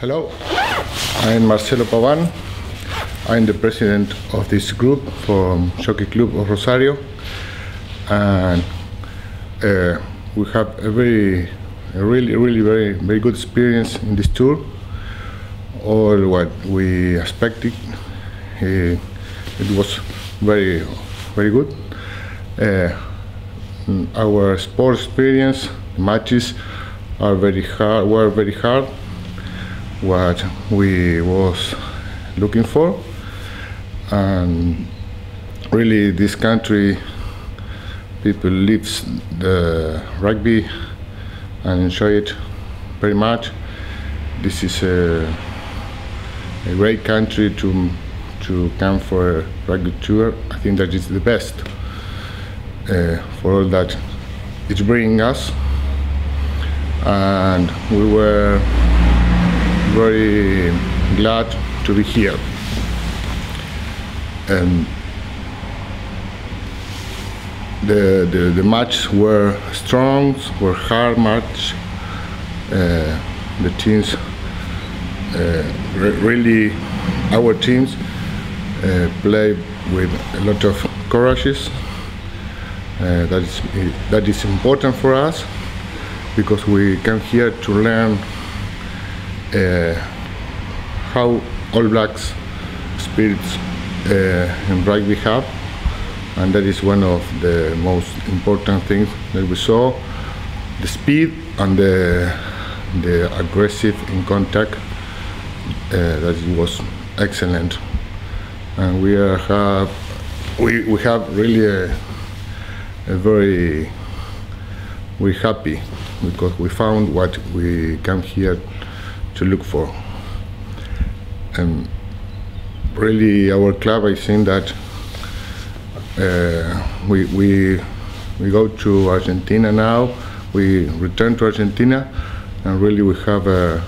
Hello, I'm Marcelo Pavan. I'm the president of this group from Jockey Club of Rosario, and uh, we have a very, a really, really very, very good experience in this tour. All what we expected, uh, it was very, very good. Uh, our sports experience matches are very hard, were very hard. What we was looking for, and really this country people lives the rugby and enjoy it very much. This is a, a great country to to come for a rugby tour. I think that is the best uh, for all that it's bringing us, and we were very glad to be here. And the, the, the matches were strong, were hard match. Uh, the teams uh, re- really, our teams uh, play with a lot of courages. Uh, that is that is important for us because we come here to learn how All Blacks spirits uh, in rugby have, and that is one of the most important things that we saw. The speed and the the aggressive in contact uh, that was excellent, and we are have we, we have really a, a very we're happy because we found what we come here to look for. And really, our club, I think that uh, we, we, we go to Argentina now, we return to Argentina, and really we have a,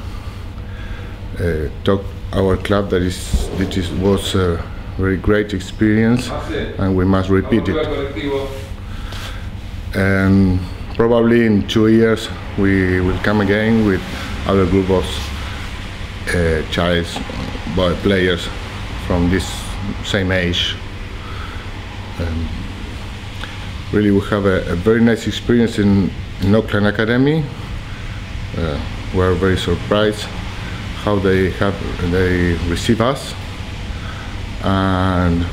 a talk our club that is that is was a very great experience, and we must repeat it. And probably in two years we will come again with other group of uh, child boy players from this same age. Um, really, we have a, a, very nice experience in, in Oakland Academy. Uh, we're very surprised how they have they receive us, and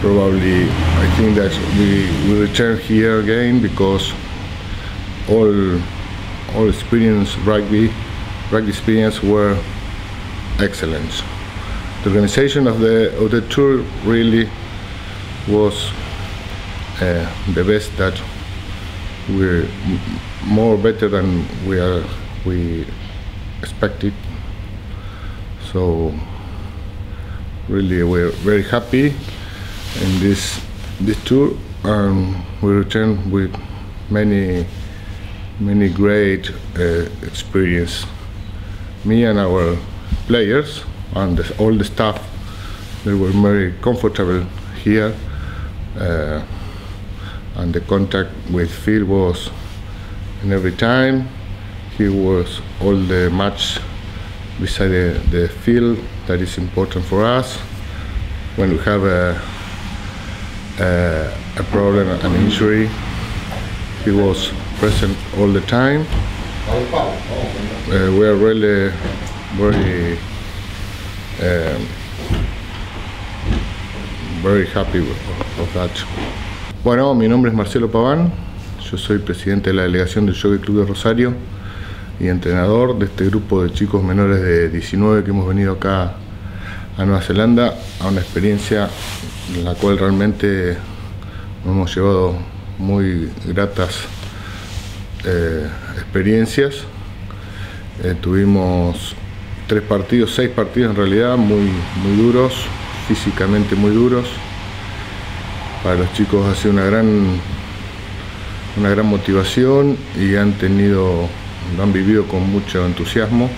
probably I think that we will return here again because all all experience rugby rugby experience were excellent. The organization of the of the tour really was uh, the best that we're more better than we are we expected. So really we're very happy in this this tour and we return with many many great uh, experience. Me and our players and the, all the staff, they were very comfortable here, uh, and the contact with Phil was and every time. He was all the match beside the, the field that is important for us. When we have a, a, a problem, an injury, he was present all the time. Uh, we are really very um, very happy of that. Bueno, mi nombre es Marcelo Paván, yo soy presidente de la delegación del Jockey Club de Rosario y entrenador de este grupo de chicos menores de 19 que hemos venido acá a Nueva Zelanda a una experiencia en la cual realmente nos hemos llevado muy gratas eh, experiencias. Eh, tuvimos tres partidos, seis partidos en realidad, muy, muy duros, físicamente muy duros. Para los chicos ha sido una gran, una gran motivación y han tenido, han vivido con mucho entusiasmo.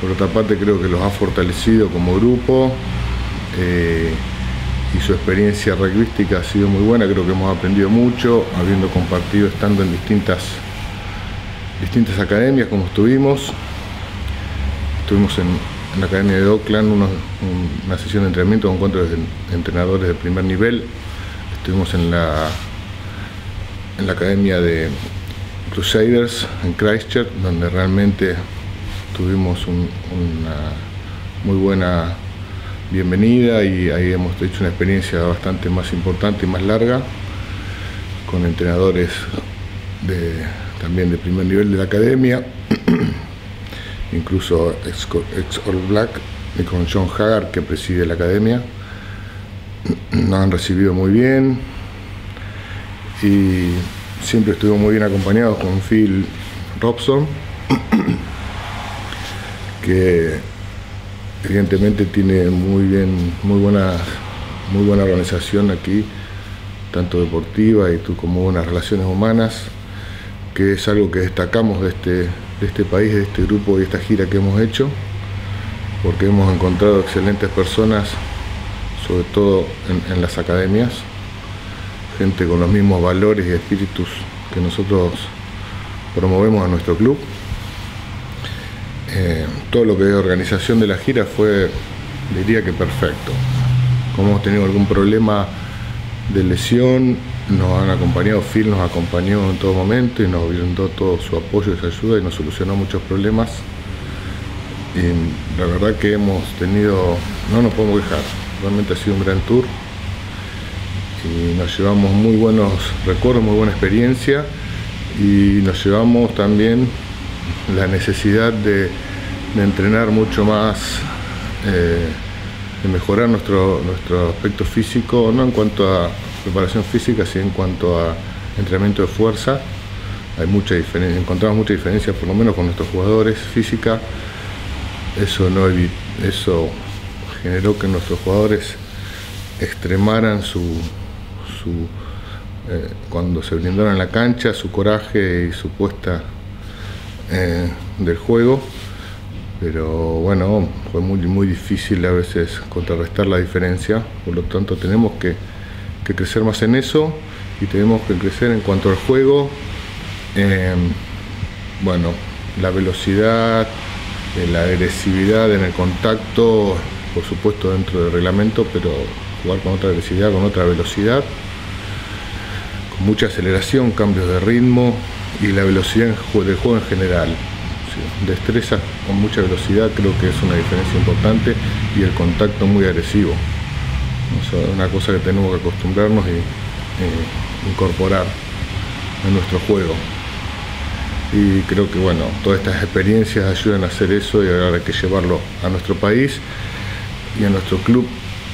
Por otra parte creo que los ha fortalecido como grupo eh, y su experiencia rugbyística ha sido muy buena, creo que hemos aprendido mucho, habiendo compartido estando en distintas, distintas academias como estuvimos estuvimos en, la Academia de Oakland, una sesión de entrenamiento con cuatro entrenadores de primer nivel. Estuvimos en la, en la Academia de Crusaders en Christchurch, donde realmente tuvimos una muy buena bienvenida y ahí hemos hecho una experiencia bastante más importante y más larga con entrenadores también de primer nivel de la academia, incluso ex, All Black y con John Hagar que preside la academia. Nos han recibido muy bien y siempre estuvimos muy bien acompañados con Phil Robson, que evidentemente tiene muy bien, muy buena, muy buena organización aquí, tanto deportiva y como buenas relaciones humanas, que es algo que destacamos de este, de este país, de este grupo y esta gira que hemos hecho, porque hemos encontrado excelentes personas, sobre todo en, las academias, gente con los mismos valores y espíritus que nosotros promovemos a nuestro club. Eh, todo lo que es organización de la gira fue, diría que perfecto. Como hemos tenido algún problema de lesión, nos han acompañado, Phil nos acompañó en todo momento y nos brindó todo su apoyo y su ayuda y nos solucionó muchos problemas. La verdad que hemos tenido, no nos podemos quejar, realmente ha sido un gran tour y nos llevamos muy buenos recuerdos, muy buena experiencia y nos llevamos también la necesidad de, entrenar mucho más, eh, de mejorar nuestro, nuestro aspecto físico, no en cuanto a preparación física, sino en cuanto a entrenamiento de fuerza. Hay mucha diferencia, encontramos mucha diferencia, por lo menos con nuestros jugadores física. Eso, no, eso generó que nuestros jugadores extremaran su, su eh, cuando se brindaron en la cancha, su coraje y su puesta eh, del juego, pero bueno, fue muy, muy difícil a veces contrarrestar la diferencia, por lo tanto tenemos que, crecer más en eso y tenemos que crecer en cuanto al juego, em, bueno, la velocidad, eh, la agresividad en el contacto, por supuesto dentro del reglamento, pero jugar con otra agresividad, con otra velocidad, con mucha aceleración, cambios de ritmo, y la velocidad del juego en general. Destreza con mucha velocidad creo que es una diferencia importante y el contacto muy agresivo. Es una cosa que tenemos que acostumbrarnos y incorporar en nuestro juego. Y creo que bueno, todas estas experiencias ayudan a hacer eso y ahora hay que llevarlo a nuestro país y a nuestro club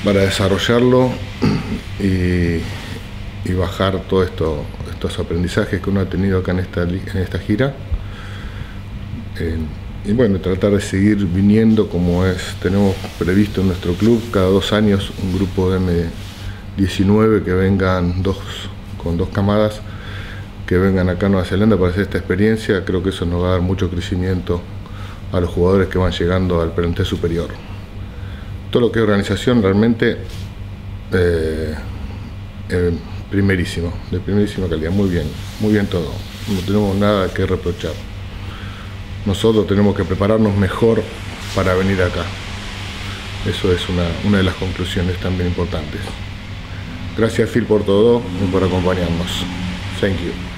para desarrollarlo y, bajar todos esto, estos aprendizajes que uno ha tenido acá en esta, en esta gira. Eh, y bueno, tratar de seguir viniendo como es, tenemos previsto en nuestro club cada dos años un grupo de M19 que vengan dos, con dos camadas, que vengan acá a Nueva Zelanda para hacer esta experiencia. Creo que eso nos va a dar mucho crecimiento a los jugadores que van llegando al plantel superior. Todo lo que es organización realmente eh, eh, primerísimo, de primerísima calidad, muy bien, muy bien todo, no tenemos nada que reprochar. Nosotros tenemos que prepararnos mejor para venir acá. Eso es una, de las conclusiones también importantes. Gracias Phil por todo y por acompañarnos. Thank you.